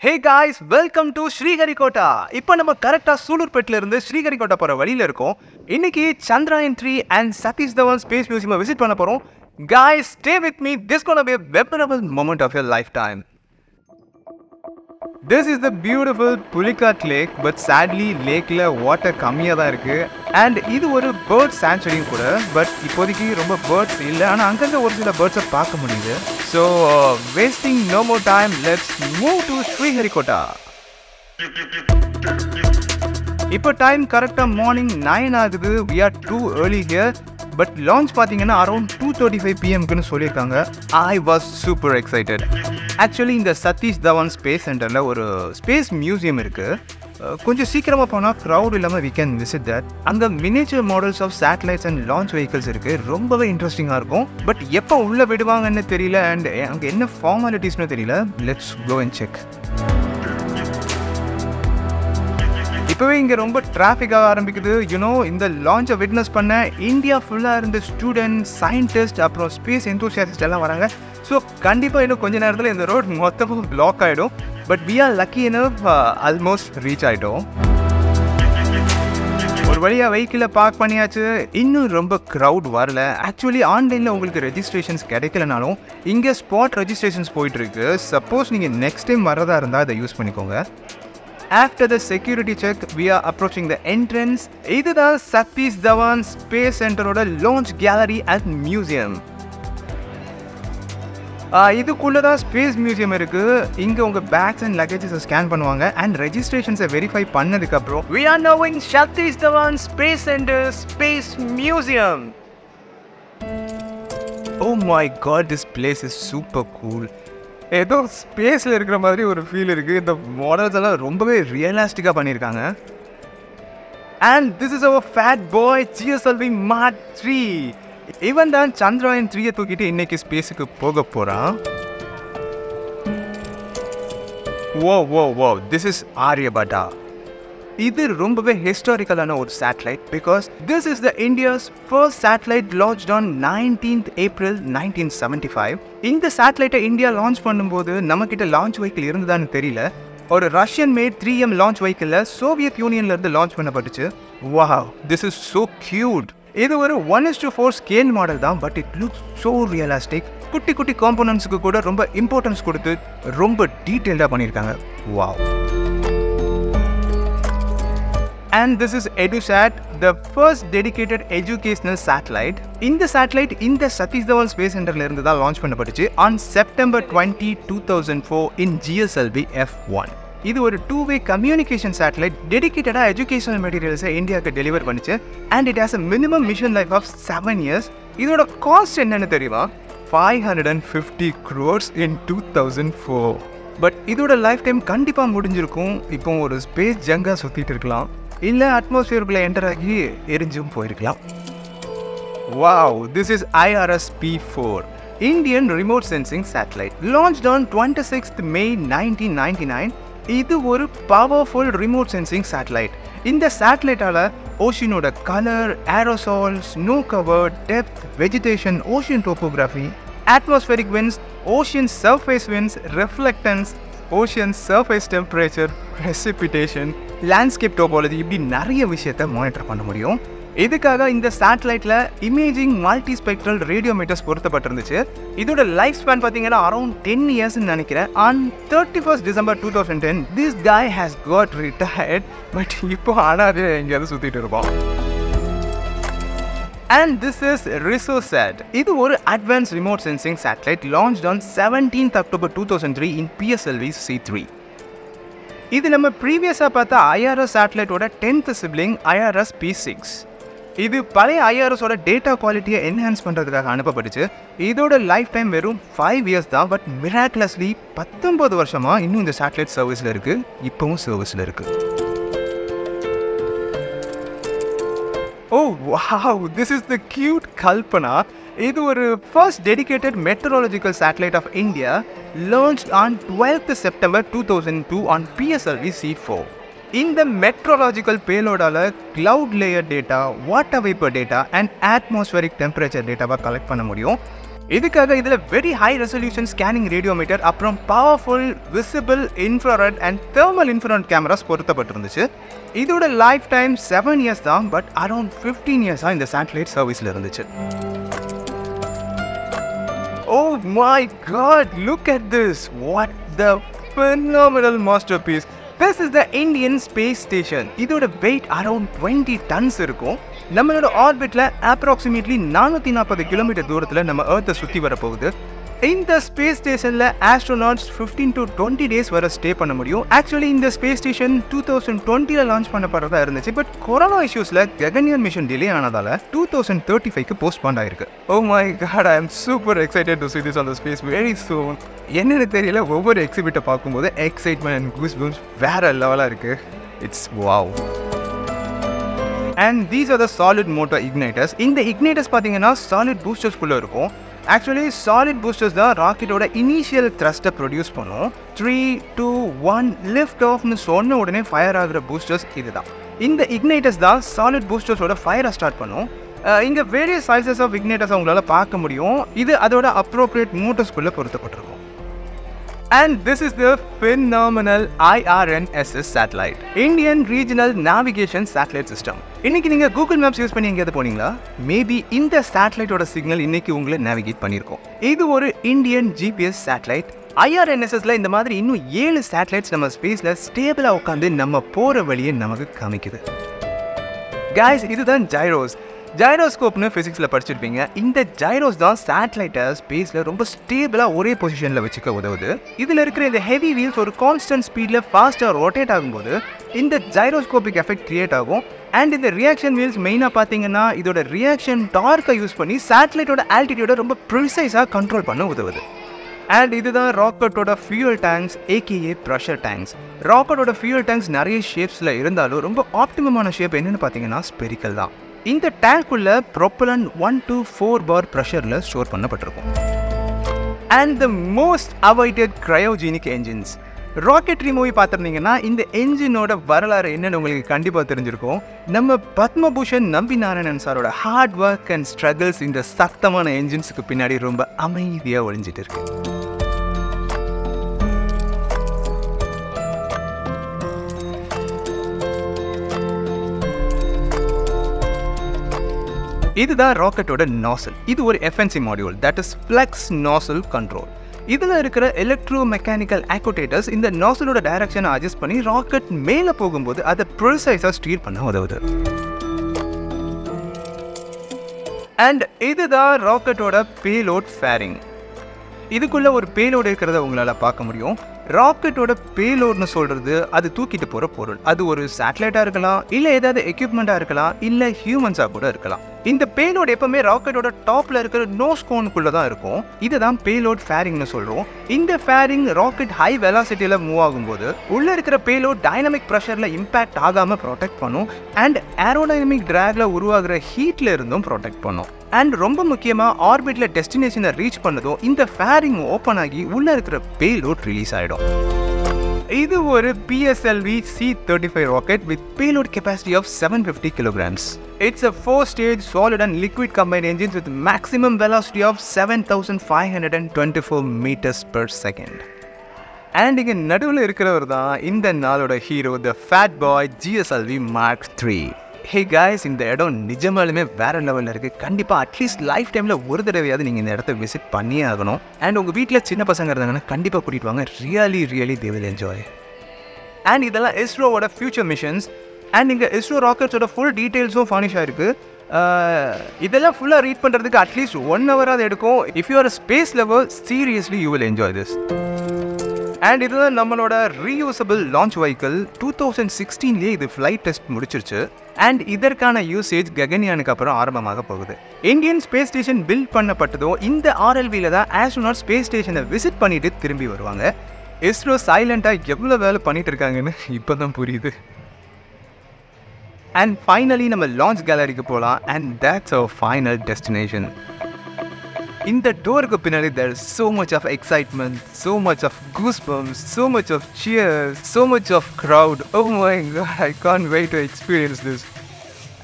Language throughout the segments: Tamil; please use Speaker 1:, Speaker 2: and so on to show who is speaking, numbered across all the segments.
Speaker 1: Hey guys welcome to Sriharikota இப்போ நம்ம கரெக்டாக சூலூர்பேட்டிலிருந்து ஸ்ரீஹரிகோட்டா போகிற வழியில் இருக்கோம். இன்னைக்கு Chandrayaan three and Satish Dhawan space மியூசியமை visit பண்ண போகிறோம் guys stay with me this gonna be memorable moment of your lifetime this is the beautiful Pulicat lake but sadly லேக்கில் water கம்மியாக தான் இருக்குது அண்ட் இது ஒரு பேர்ட் சாங்சுரியும் கூட பட் இப்போதைக்கு ரொம்ப பேர்ட்ஸ் இல்லை. ஆனால் அங்கங்கே ஒரு சில பேர்ட்ஸை பார்க்க முடியுது. So wasting no more time let's move to Sriharikota இப்போ டைம் கரெக்டாக மார்னிங் நைன் ஆகுது. We are too early here but launch பார்த்தீங்கன்னா அரௌண்ட் டூ தேர்ட்டி ஃபைவ் பிஎம்க்குன்னு சொல்லியிருக்காங்க. I was super excited actually இந்த சதீஷ் தவான் ஸ்பேஸ் சென்டரில் ஒரு ஸ்பேஸ் மியூசியம் இருக்குது கொஞ்சம் சீக்கிரமாக போனால் க்ரௌட் இல்லாமல் வி கேன் விசிட் தட் அங்கே miniature models of satellites and launch vehicles இருக்குது ரொம்பவே இன்ட்ரெஸ்டிங்காக இருக்கும். பட் எப்போ உள்ளே விடுவாங்கன்னு தெரியல. அண்ட் அங்கே என்ன ஃபார்மாலிட்டிஸ்னு தெரியல. லெட்ஸ் கோ அண்ட் செக் இப்போவே இங்கே ரொம்ப டிராஃபிக் ஆக ஆரம்பிக்குது. யூனோ இந்த லான்ச்சை விட்னஸ் பண்ண இந்தியா ஃபுல்லாக இருந்த ஸ்டூடெண்ட் சயின்டிஸ்ட் அப்புறம் ஸ்பேஸ் எந்தூசியாசிஸ்ட் எல்லாம் வராங்க. ஸோ கண்டிப்பாக இன்னும் கொஞ்ச நேரத்தில் இந்த ரோட் மொத்தமும் பிளாக் ஆகிடும் but we are lucky enough almost reach ஆகிட்டோம் ஒரு வழியாக வெஹிக்கிளை பார்க் பண்ணியாச்சு. இன்னும் ரொம்ப க்ரௌட் வரல. ஆக்சுவலி ஆன்லைனில் உங்களுக்கு ரெஜிஸ்ட்ரேஷன்ஸ் கிடைக்கலனாலும் இங்கே ஸ்பாட் ரெஜிஸ்ட்ரேஷன்ஸ் போயிட்டுருக்கு சப்போஸ் நீங்கள் நெக்ஸ்ட் டைம் வரதா இருந்தால் அதை யூஸ் பண்ணிக்கோங்க. After the security check we are approaching the entrance இதுதான் சதீஷ் தவான் ஸ்பேஸ் சென்டரோட லான்ச் கேலரி அண்ட் மியூசியம் இதுக்குள்ளே தான் ஸ்பேஸ் மியூசியம் இருக்குது இங்கே உங்கள் பேக்ஸ் அண்ட் லக்கேஜஸை ஸ்கேன் பண்ணுவாங்க. அண்ட் ரெஜிஸ்ட்ரேஷன்ஸை வெரிஃபை பண்ணதுக்கப்புறம் we are moving Satish Dhawan space centre space museum oh my God this place is super cool ஏதோ ஸ்பேஸில் இருக்கிற மாதிரி ஒரு ஃபீல் இருக்குது இந்த மாடல்ஸ் எல்லாம் ரொம்பவே ரியலாஸ்டிக்காக பண்ணியிருக்காங்க. And this is our fat boy GSLV mark three இவன் தான் சந்திராயன் த்ரீயை தூக்கிட்டு இன்னைக்கு ஸ்பேஸுக்கு போக போகிறான் oh oh oh this is Aryabhata இது ரொம்பவே ஹிஸ்டாரிக்கலான ஒரு satellite because this is the India's first satellite launch on nineteenth April nineteen seventy five இந்த சேட்டலைட்டை இந்தியா லான்ச் பண்ணும்போது நம்மக்கிட்ட லான்ச் வெஹிக்கிள் இருந்ததான்னு தெரியல. ஒரு Russian made three M launch வெஹிக்கிளில் Soviet யூனியன்ல இருந்து launch பண்ணப்பட்டுச்சு. Wow this is so cute இது ஒரு one is to four scale model தான் but it look so realistic குட்டி குட்டி காம்போனன்ட்ஸுக்கு கூட ரொம்ப இம்பார்ட்டன்ஸ் கொடுத்து ரொம்ப டீட்டெயில்டாக பண்ணியிருக்காங்க. Wow and this is EduSat, the first dedicated educational satellite. இந்த சேட்டலைட் இந்த சதீஷ் தவான் ஸ்பேஸ் சென்டர்ல இருந்து தான் launch பண்ணப்பட்டுச்சு. On September twenty two thousand four in GSLV F one இது ஒரு டூ வே கம்யூனிகேஷன் சேட்டலைட் டெடிக்கேட்டடாக எஜுகேஷனல் மெட்டீரியல்ஸை இந்தியாவுக்கு டெலிவர் பண்ணிச்சு. And it has a minimum mission life of seven years இதோட காஸ்ட் என்னன்னு தெரியுமா? Five hundred and fifty crores in two thousand four but இதோட லைஃப் டைம் கண்டிப்பாக முடிஞ்சிருக்கும். இப்போ ஒரு ஸ்பேஸ் ஜங்காக சுற்றிட்டு இருக்கலாம். இல்லை அட்மாஸ்பியருக்குள்ளே என்டர் ஆகி எரிஞ்சும் போயிருக்கலாம். Wow this is IRS P four Indian remote sensing satellite launch on twenty sixth May nineteen ninety nine இது ஒரு பவர்ஃபுல் ரிமோட் சென்சிங் சேட்டலைட் இந்த சேட்டலைட்டால் ஓஷினோட colour aerosol snow cover depth vegetation ocean topography atmospheric winds ocean surface winds reflectance ocean surface temperature precipitation landscape topology இப்படி நிறைய விஷயத்த மானிட்டர் பண்ண முடியும். இதுக்காக இந்த சேட்டலைட்டில் இமேஜிங் மல்டி ஸ்பெக்ட்ரல் ரேடியோமீட்டர்ஸ் பொருத்தப்பட்டிருந்துச்சு. இதோட லைஃப் ஸ்பேன் பார்த்தீங்கன்னா அரௌண்ட் டென் இயர்ஸ்னு நினைக்கிறேன். And thirty first December two thousand ten this guy has got retired but இப்போ ஆனால் எங்கேயாவது சுற்றிட்டு இருப்போம் அண்ட் திஸ் இஸ் ரிசோசேட் இது ஒரு advance remote sensing satellite launch on seventeenth October two thousand three in PSLV C three இது நம்ம ப்ரீவியஸாக பார்த்தா IRS சேட்டலைட்டோட tenth sibling IRS P six இது பழைய ஐஆர்எஸோட டேட்டா குவாலிட்டியை என்ஹான்ஸ் பண்ணுறதுக்காக அனுப்பப்பட்டுச்சு. இதோட லைஃப் டைம் வெறும் ஃபைவ் இயர்ஸ் தான். பட் மிராக்லஸ்லி பத்தொம்பது வருஷமாக இன்னும் இந்த சேட்டலைட் சர்வீஸில் இருக்குது இப்போவும் சர்வீஸில் இருக்குது ஓ wow this is the cute Kalpana. இது ஒரு first dedicated meteorological satellite of India launch on twelfth September two thousand two on PSLV C four இந்த meteorological பேலோடால cloud layer data water vapour data and atmospheric temperature டேட்டாவை கலெக்ட் பண்ண முடியும். இதுக்காக இதில் very high resolution scanning radiometer அப்புறம் powerful visible infrared and thermal infrared cameras பொருத்தப்பட்டிருந்துச்சு. இதோட லைஃப் டைம் செவன் இயர்ஸ் தான் பட் அரௌண்ட் ஃபிஃப்டீன் இயர்ஸாக இந்த சேட்டலைட் சர்வீஸில் இருந்துச்சு. ஓ my God look at this what the phenomenal masterpiece. This is the Indian space station இதோட வெயிட் அரௌண்ட் டுவெண்ட்டி டன்ஸ் இருக்கும். நம்மளோட ஆர்பிட்ல அப்ராக்சிமேட்லி நானூற்றி நாற்பது கிலோமீட்டர் தூரத்தில் நம்ம ஏர்த்தை சுற்றி வரப்போகுது. இந்த ஸ்பேஸ் ஸ்டேஷனில் astronauts fifteen to twenty days வரை ஸ்டே பண்ண முடியும். ஆக்சுவலி இந்த ஸ்பேஸ் ஸ்டேஷன் டூ தௌசண்ட் டுவெண்ட்டியில் லான்ச் பண்ணப்படுறதா இருந்துச்சு. பட் கொரோனா இஷ்யூஸில் ககன்யான் மிஷன் டிலே ஆனதால் டூ தௌசண்ட் தேர்ட்டி ஃபைவ்க்கு போஸ்ட்பாண்ட் ஆயிருக்கு. ஓ my God I am super excited to see this on the space very soon என்னென்னு தெரியல ஒவ்வொரு எக்ஸிபிட்டை பார்க்கும்போது எக்ஸைட்மெண்ட் அண்ட் கூஸ் பூம்ஸ் வேற லெவலாக இருக்குது it's wow and these are the solid motor igniters இந்த இக்னைட்டர்ஸ் பார்த்தீங்கன்னா சாலிட் பூஸ்டர்ஸ்குள்ளே இருக்கும். ஆக்சுவலி சாலிட் பூஸ்டர்ஸ் தான் ராக்கெட்டோட இனிஷியல் த்ரஸ்ட்டை ப்ரொடியூஸ் பண்ணும். த்ரீ டூ ஒன் லிஃப்ட் ஆஃப்னு சொன்ன உடனே ஃபயர் ஆகிற பூஸ்டர்ஸ் இதுதான். இந்த இக்னைட்டர்ஸ் தான் சாலிட் பூஸ்டர்ஸோட ஃபயரை ஸ்டார்ட் பண்ணும். இங்கே வேரியஸ் சைசஸ் ஆஃப் இக்னைட்டர்ஸ் அவங்களால பார்க்க முடியும். இது அதோட அப்ரோப்ரியேட் மோட்டர்ஸ்குள்ளே பொருத்தப்பட்டிருக்கும். And this is the phenomenal IRNSS satellite, Indian Regional Navigation Satellite System. இன்னைக்கு நீங்கள் கூகுள் மேப்ஸ் யூஸ் பண்ணி எங்கேயாவது போனீங்களா? மேபி இந்த சேட்டலைட்டோட சிக்னல் இன்னைக்கு உங்களை நேவிகேட் பண்ணியிருக்கோம் இது ஒரு இந்தியன் ஜிபிஎஸ் சேட்டலைட் ஐஆர்என்எஸ்எஸ்ல இந்த மாதிரி இன்னும் ஏழு சேட்டலைட்ஸ் நம்ம ஸ்பேஸில் ஸ்டேபிளாக உட்காந்து நம்ம போகிற வழியை நமக்கு காமிக்குது. கைஸ் இதுதான் ஜைரோஸ் ஜைரோஸ்கோப்னு ஃபிசிக்ஸில் படிச்சிருப்பீங்க. இந்த ஜைரோஸ் தான் சேட்டலைட்டை ஸ்பேஸில் ரொம்ப ஸ்டேபிளாக ஒரே பொசிஷனில் வச்சுக்க உதவுது. இதில் இருக்கிற இந்த ஹெவி வீல்ஸ் ஒரு கான்ஸ்டன்ட் ஸ்பீடில் ஃபாஸ்ட்டாக ரொட்டேட் ஆகும்போது இந்த ஜைரோஸ்கோபிக் எஃபெக்ட் கிரியேட் ஆகும். அண்ட் இந்த ரியாக்ஷன் வீல்ஸ் மெயினாக பார்த்தீங்கன்னா இதோட ரியாக்ஷன் டார்க்கை யூஸ் பண்ணி சேட்டலைட்டோட ஆல்டிடியூட ரொம்ப ப்ரிசைஸாக கண்ட்ரோல் பண்ண உதவுது. அண்ட் இதுதான் ராக்கெட்டோட fuel tanks AKA pressure tanks ராக்கெட்டோட fuel tanks நிறைய ஷேப்ஸில் இருந்தாலும் ரொம்ப ஆப்டிமமான ஷேப் என்னென்னு பார்த்தீங்கன்னா ஸ்பெரிக்கல் தான். இந்த டேங்க்குள்ள propellant one to four bar ப்ரெஷரில் store பண்ணப்பட்டிருக்கும். And the most avoided cryogenic engines Rocketry movie பார்த்துருந்தீங்கன்னா இந்த என்ஜினோட வரலாறு என்னன்னு உங்களுக்கு கண்டிப்பாக தெரிஞ்சிருக்கும். நம்ம பத்மபூஷன் நம்பி நாராயணன் சாரோட ஹார்ட் ஒர்க் அண்ட் ஸ்ட்ரகிள்ஸ் இந்த சத்தமான என்ஜின்ஸுக்கு பின்னாடி ரொம்ப அமைதியாக ஒழிஞ்சிட்டு இருக்கு. இதுதான் ராக்கெட்டோட நாசல் இது ஒரு FNC module that is flex nozzle control இதில் இருக்கிற எலக்ட்ரோ மெக்கானிக்கல் ஆக்குடேட்டர்ஸ் இந்த நாசலோட டைரக்ஷனை அட்ஜஸ்ட் பண்ணி ராக்கெட் மேலே போகும்போது அதை ப்ரிசைஸாக ஸ்டீர் பண்ண உதவுது. அண்ட் இதுதான் ராக்கெட்டோட பேலோட் ஃபேரிங் இதுக்குள்ள ஒரு பேலோடு இருக்கிறத உங்களால் பார்க்க முடியும். ராக்கெட்டோட பேலோட்னு சொல்கிறது அது தூக்கிட்டு போகிற பொருள். அது ஒரு சேட்டலைட்டாக இருக்கலாம் இல்லை ஏதாவது எக்யூப்மெண்ட்டாக இருக்கலாம் இல்லை ஹியூமன்ஸாக கூட இருக்கலாம். இந்த பேலோட் எப்பவுமே ராக்கெட்டோட டாப்ல இருக்கிற நோஸ் கோனுக்குள்ள தான் இருக்கும். இதுதான் பேலோட் ஃபேரிங்னு சொல்றோம். இந்த ஃபேரிங் ராக்கெட் ஹை வெலாசிட்டியில மூவ் ஆகும்போது உள்ள இருக்கிற பேலோட் டைனமிக் ப்ரெஷர்ல இம்பாக்ட் ஆகாம ப்ரொடெக்ட் பண்ணும். அண்ட் ஏரோடைனமிக் டிராக்ல உருவாகிற ஹீட்ல இருந்தும் ப்ரொடெக்ட் பண்ணும். அண்ட் ரொம்ப முக்கியமாக ஆர்பிட்டில் டெஸ்டினேஷனை ரீச் பண்ணதும் இந்த ஃபேரிங் ஓப்பன் ஆகி உள்ளே இருக்கிற பேலோட் ரிலீஸ் ஆகிடும் இது ஒரு PSLV C thirty five rocket with payload capacity of seven fifty kilograms it's a four stage solid and liquid combine engines with maximum velocity of seven thousand five hundred and twenty four metres per second and இங்கே நடுவில் இருக்கிறவர் தான் இந்த நாளோட hero the fat boy GSLV mark three hey guys இந்த இடம் நிஜமாலுமே வேற லெவலில் இருக்குது கண்டிப்பாக அட்லீஸ்ட் லைஃப் டைமில் ஒரு தடவையாவது நீங்கள் இந்த இடத்த விசிட் பண்ணியே ஆகணும். அண்ட் உங்கள் வீட்டில் சின்ன பசங்க இருந்தாங்கன்னா கண்டிப்பாக கூட்டிகிட்டு வாங்க. Really really they will enjoy and இதெல்லாம் இஸ்ரோவோட ஃபியூச்சர் மிஷன்ஸ் அண்ட் இங்கே இஸ்ரோ ராக்கெட்ஸோட ஃபுல் டீட்டெயில்ஸும் ஃபானிஷ் ஆயிருக்கு. Uh, இதெல்லாம் ஃபுல்லாக ரீட் பண்ணுறதுக்கு அட்லீஸ்ட் ஒன் ஹவராவது எடுக்கும். If you are space level seriously you will enjoy this and இதுதான் நம்மளோட reusable launch vehicle two thousand சிக்ஸ்டீன்லேயே இது ஃப்ளைட் டெஸ்ட் முடிச்சிருச்சு. அண்ட் இதற்கான யூசேஜ் ககன்யானுக்கு அப்புறம் ஆரம்பமாக போகுது. இந்தியன் ஸ்பேஸ் ஸ்டேஷன் பில்ட் பண்ணப்பட்டதோ இந்த ஆர்எல்வியில் தான் ஆஸ்ட்ரோனாட் ஸ்பேஸ் ஸ்டேஷனை விசிட் பண்ணிட்டு திரும்பி வருவாங்க. இஸ்ரோ சைலண்டாக எவ்வளோ வேலை பண்ணிட்டு இருக்காங்கன்னு இப்போ தான் புரியுது. அண்ட் ஃபைனலி நம்ம லான்ச் கேலரிக்கு போகலாம் and that's our final destination இந்த டோருக்கு பின்னாடி there so much of excitement so much of goosebumps goosebumps, so of of cheers, so much of crowd. Oh my god, I can't wait to experience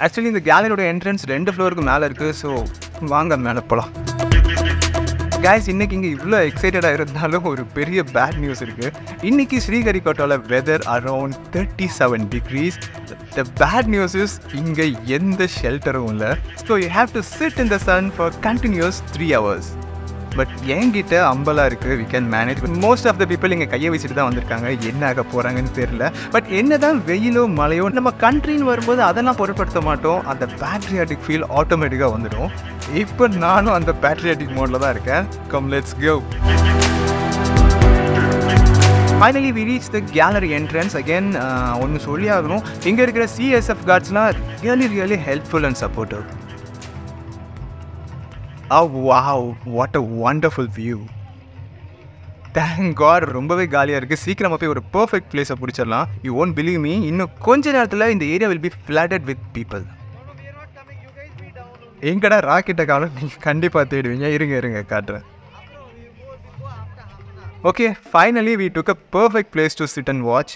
Speaker 1: actually இந்த கேலரியோட என்ட்ரன்ஸ் ரெண்டு ஃப்ளோருக்கு மேலே இருக்குது ஸோ வாங்க மேலே போகலாம் கேஸ் இன்னைக்கு இங்கே இவ்வளோ எக்ஸைட்டடாக இருந்தாலும் ஒரு பெரிய பேட் நியூஸ் இருக்குது இன்னைக்கு ஸ்ரீஹரிகோட்டாவில் weather around thirty seven degrees the bad news is இங்கே எந்த ஷெல்டரும் இல்லை. So you have to sit in the sun for continuous three hours but என்கிட்ட அம்பலாக இருக்குது we can manage most of the people இங்கே கையை வச்சுட்டு தான் வந்திருக்காங்க. என்ன ஆக போகிறாங்கன்னு தெரியல. பட் என்ன தான் வெயிலோ மழையோ நம்ம கண்ட்ரின்னு வரும்போது அதெல்லாம் பொருட்படுத்த மாட்டோம். அந்த பேட்ரியாட்டிக் ஃபீல் ஆட்டோமேட்டிக்காக வந்துடும் இப்போ நானும் அந்த பேட்ரியாட்டிக் மோடில் தான் இருக்கேன். Come let's go finally we reach the gallery entrance again ஒன்று சொல்லி ஆகணும் இங்கே இருக்கிற CSF கார்ட்ஸ்லாம் really really helpful and supportive Oh wow, what a wonderful thank God ரொம்பவே காலியாக இருக்குது சீக்கிரமாக போய் ஒரு பர்ஃபெக்ட் பிளேஸை பிடிச்சிடலாம். யூ ஓன்ட் பிலீவ் மீ இன்னும் கொஞ்ச நேரத்தில் இந்த area will be flooded with people எங்கடா ராக்கெட்டை காலம் நீங்கள் கண்டிப்பாக தேடுவீங்க. இருங்க இருங்க காட்டுறேன். Okay finally we took a perfect place to sit and watch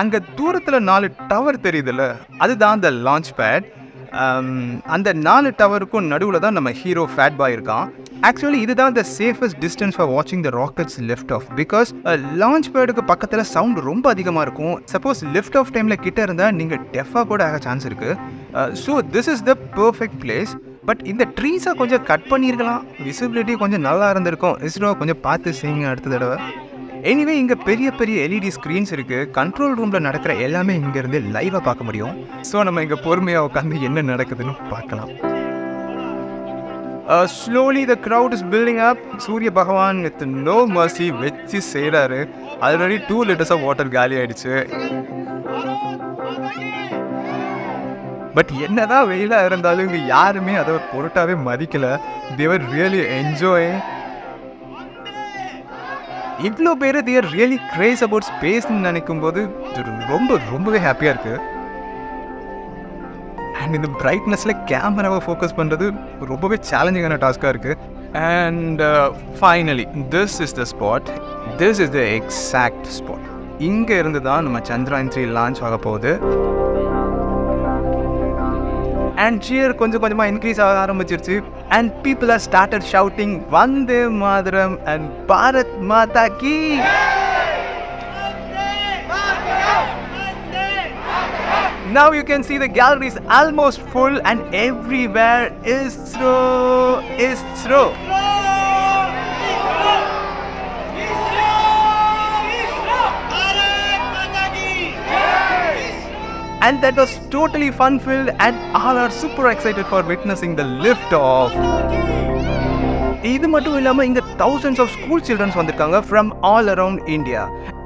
Speaker 1: அங்கே தூரத்தில் நாலு டவர் தெரியுதுல்ல? அதுதான் அந்த லான்ச் பேட் um, அந்த நாலு டவருக்கும் நடுவில் தான் நம்ம ஹீரோ ஃபேட் பாய் இருக்கான். ஆக்சுவலி இதுதான் த சேஃபஸ்ட் டிஸ்டன்ஸ் ஃபார் வாட்சிங் the rockets lift off because launch பேடுக்கு பக்கத்தில் சவுண்ட் ரொம்ப அதிகமாக இருக்கும். சப்போஸ் லிஃப்ட் ஆஃப் டைமில் கிட்ட இருந்தால் நீங்கள் டெஃபாக கூட ஆக சான்ஸ் இருக்குது so this is the perfect place but இந்த ட்ரீஸை கொஞ்சம் கட் பண்ணியிருக்கலாம். விசிபிலிட்டி கொஞ்சம் நல்லா இருந்திருக்கும். இஸ்ரோ கொஞ்சம் பார்த்து செய்யுங்க அடுத்த தடவை. எனிவே இங்கே பெரிய பெரிய எல்இடி ஸ்க்ரீன்ஸ் இருக்குது கண்ட்ரோல் ரூமில் நடக்கிற எல்லாமே இங்கேருந்து லைவாக பார்க்க முடியும். ஸோ நம்ம இங்கே பொறுமையாக உட்காந்து என்ன நடக்குதுன்னு பார்க்கலாம். Slowly the crowd is building up Surya Bhagavan with no mercy வச்சு செய்கிறாரு already two litres of water காலி ஆயிடுச்சு. பட் என்னதான் வெயிலாக இருந்தாலும் இங்கே யாருமே அதை ஒரு பொருட்டாவே மதிக்கல. தேவர் ரியலி என்ஜாய் இவ்வளோ பேர் தேர் ரியலி கிரேஸ் அபவுட் ஸ்பேஸ்னு நினைக்கும் போது ரொம்ப ரொம்பவே ஹாப்பியாக இருக்குது அண்ட் இந்த பிரைட்னஸில் கேமராவை ஃபோக்கஸ் பண்ணுறது ரொம்பவே சேலஞ்சிங்கான டாஸ்க்காக இருக்குது and finally this is the spot this is the exact spot இங்கே இருந்து தான் நம்ம சந்திராயன் த்ரீ லான்ச் ஆக போகுது. அண்ட் சியர் கொஞ்சம் கொஞ்சமாக இன்க்ரீஸ் ஆக ஆரம்பிச்சிருச்சு and people are started shouting Vande Mataram and Bharat Mata Ki Now you can see the gallery is almost full and everywhere ISRO, ISRO. And that was totally fun filled and all are super excited for witnessing the lift off. இது மட்டும் இல்லாமல் இங்கே thousands ஆஃப் ஸ்கூல் சில்ட்ரன்ஸ் வந்திருக்காங்க from all around India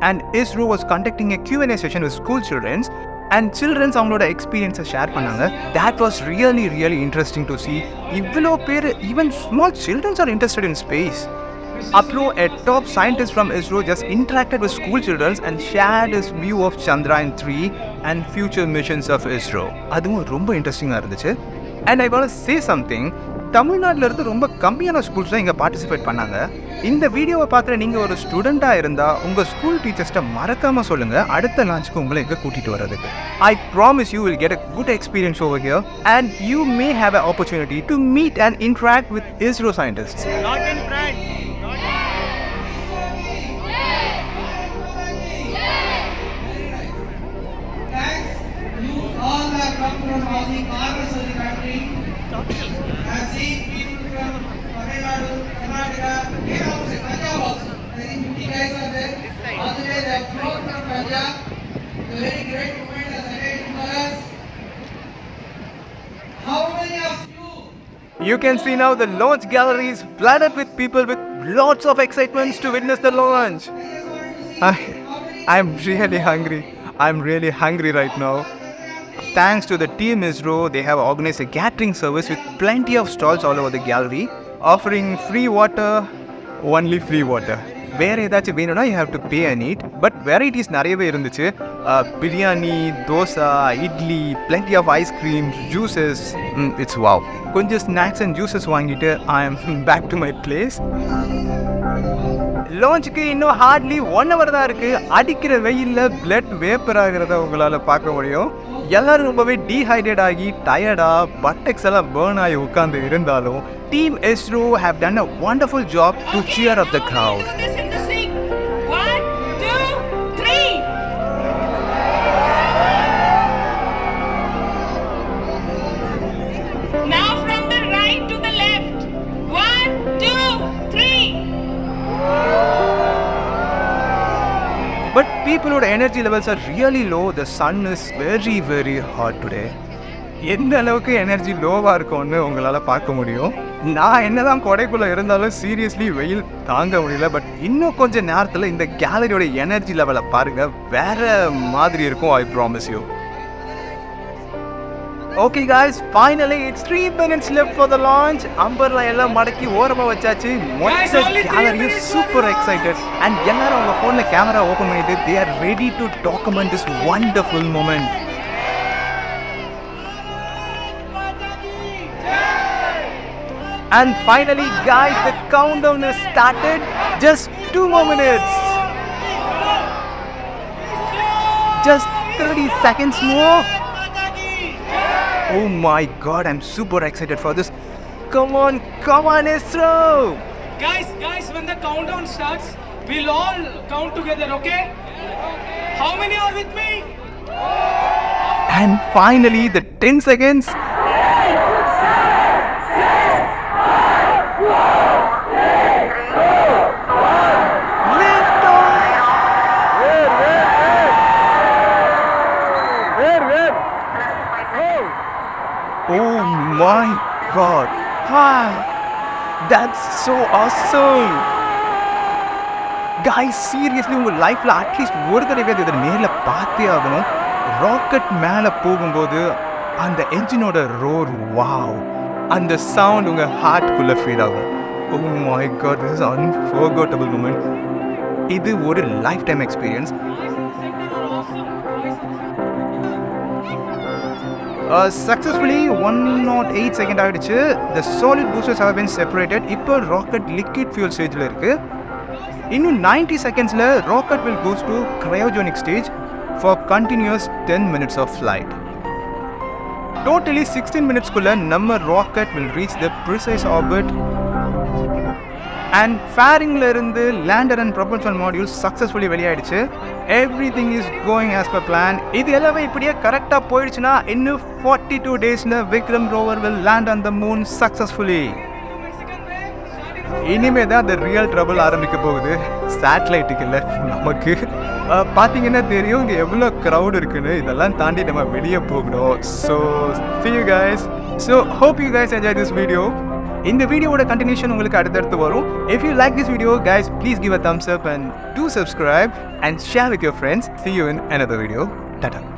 Speaker 1: and ISRO was conducting a Q n A session with school childrens and childrens அவங்களோட எக்ஸ்பீரியன்ஸை ஷேர் பண்ணாங்க that was really really interesting to see இவ்வளோ பேர் even small childrens are interested in space Apollo, a top scientist from ISRO just interacted with school children and shared his view of Chandrayaan 3 and future missions of ISRO. அதுவும் ரொம்ப இன்ட்ரெஸ்டிங்காக இருந்துச்சு. And I want say something தமிழ்நாட்டில் இருந்து ரொம்ப கம்மியான ஸ்கூல்ஸ் தான் இங்கே பார்ட்டிசிபேட் பண்ணாங்க. இந்த வீடியோவை பார்க்குற நீங்கள் ஒரு ஸ்டூடெண்ட்டாக இருந்தால் உங்கள் ஸ்கூல் டீச்சர்ஸ்ட்டை மறக்காமல் சொல்லுங்கள் அடுத்த லான்ச்சுக்கு உங்களை இங்கே கூட்டிகிட்டு வர்றதுக்கு. I promise you will get a good experience over here and you may have a
Speaker 2: opportunity to meet
Speaker 3: and interact with ISRO scientist from all the of the country. Seen people from Tamil Nadu, Karnataka, here also, Punjab also. I think 50 guys are there. All the way they have flown from Punjab. Very great for us. How many of you
Speaker 1: You can see now the launch gallery is flooded with people with lots of excitements to witness the launch. I, I'm really hungry. I'm really hungry right now. Thanks to the team ISRO, they have organized a catering service with plenty of stalls all over the gallery, offering free water, only free water. வேறு ஏதாச்சும் வேணும்னா you have to pay and eat but varieties நிறையவே இருந்துச்சு. Biryani dosai idli plenty of ice cream juices it's wow கொஞ்சம் ஸ்நாக்ஸ் அண்ட் ஜூஸஸ் வாங்கிட்டு I am back to my place லான்ச்சுக்கு இன்னும் ஹார்ட்லி ஒன் ஹவர் தான் இருக்குது அடிக்கிற வெயில்ல பிளட் வேப்பர் ஆகிறத உங்களால் பார்க்க முடியும். எல்லாரும் ரொம்பவே டீஹைட்ரேட் ஆகி டயர்டா பட்டெக்ஸ் எல்லாம் பேர்ன் ஆகி உட்காந்து இருந்தாலும்
Speaker 2: team ISRO have done a wonderful job to cheer up the crowd
Speaker 1: but பீப்புளோட energy levels are really low the sun is very very hot today எந்த அளவுக்கு எனர்ஜி லோவாக இருக்கும்னு உங்களால் பார்க்க முடியும்? நான் என்னதான் கொடைக்குள்ளே இருந்தாலும் சீரியஸ்லி வெயில் தாங்க முடியல. பட் இன்னும் கொஞ்சம் நேரத்தில் இந்த கேலரியோட எனர்ஜி லெவலை பாருங்க. வேறு மாதிரி இருக்கும் I promise you Okay guys finally it's three minutes left for the launch umbrella எல்லாம் மடக்கி ஓரமா வச்சாச்சு மொத்த
Speaker 3: only three
Speaker 1: கேலரியும்
Speaker 3: minutes
Speaker 1: super excited and எல்லாரும் அவங்க ஃபோன்ல கேமரா ஓபன் பண்ணிட்டு they are ready to document this wonderful moment And finally, guys, the countdown has started. Just two more minutes. Just 30 seconds more. Oh my god, I'm super excited for this. Come on, come on, Isro!
Speaker 3: Guys, guys, when the countdown starts, we'll all count together, okay? How many are with me?
Speaker 1: And finally, the 10 seconds. My god. Wow. That's so awesome. guys seriously உங்கள் லைஃப்பில் அட்லீஸ்ட் ஒரு தடவை இதை நேரில் பார்த்தே ஆகணும் ராக்கெட் மேலே போகும்போது அந்த என்ஜினோட ரோர் வாவ் அந்த சவுண்ட் உங்கள் ஹார்ட்குள்ளே ஃபீல் ஆகும் ஓ my God is unforgettable moment இது ஒரு lifetime experience successfully one naught eight second ஆகிடுச்சு the solid boosters have been separated இப்போ ராக்கெட் லிக்விட் ஃபியூல் ஸ்டேஜில் இருக்குது இன்னும் நைன்டி செகண்ட்ஸில் rocket will goes to cryogenic stage for continuous ten minutes of flight totally sixteen மினிட்ஸ்க்குள்ளே நம்ம rocket will reach the precise orbit and ஃபேரிங்கில் இருந்து lander and propulsion module successfully வெளியாயிடுச்சு. Everything is going as per plan இது எல்லாமே இப்படியே கரெக்டாக போயிடுச்சுன்னா இன்னும் ஃபார்ட்டி டூ டேஸில் Vikram rover will land on the moon successfully இனிமே தான் அந்த ரியல் ட்ரபிள் ஆரம்பிக்க போகுது. சேட்டலைட்டுக்கு இல்லை நமக்கு. பார்த்தீங்கன்னா தெரியும் இங்கே எவ்வளோ க்ரௌட் இருக்குன்னு. இதெல்லாம் தாண்டி நம்ம வெளியே போகணும். So see you guys so hope you guys enjoy this video இந்த வீடியோட கண்டினியூஷன் உங்களுக்கு அடுத்தடுத்து வரும் if you like this video guys please give a thumbs up and do subscribe and share with your friends see you in another video tata